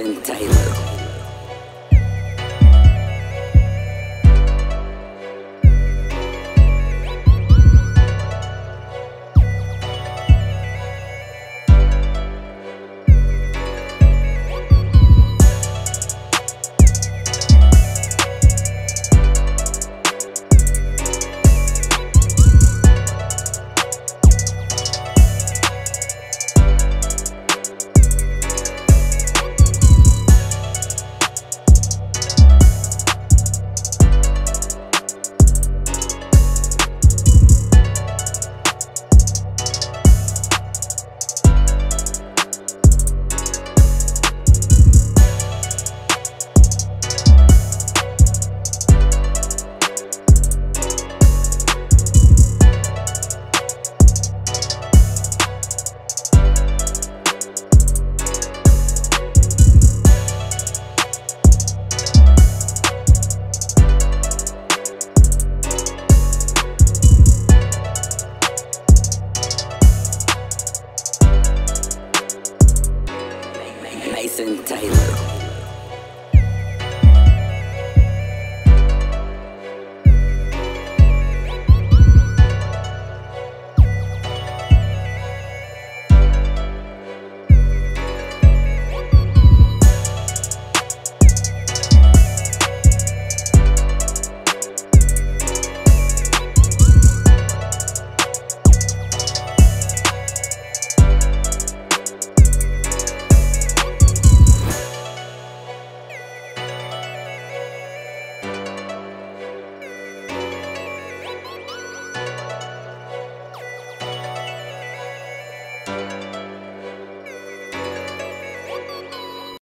Justin Taylor. Jason Taylor.